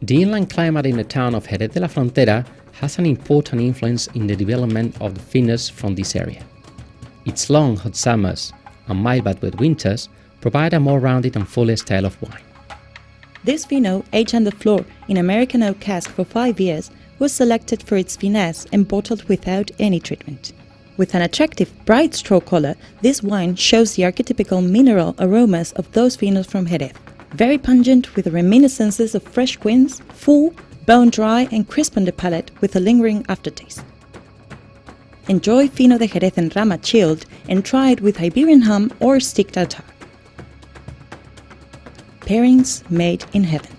The inland climate in the town of Jerez de la Frontera has an important influence in the development of the finos from this area. Its long hot summers and mild but wet winters provide a more rounded and fuller style of wine. This Fino, aged on the flor in American oak cask for five years, was selected for its finesse and bottled without any treatment. With an attractive, bright straw color, this wine shows the archetypical mineral aromas of those Finos from Jerez. Very pungent with reminiscences of fresh quince, full, bone dry and crisp on the palate with a lingering aftertaste. Enjoy Fino de Jerez en Rama chilled and try it with Iberian ham or steak tartare. Pairings made in heaven.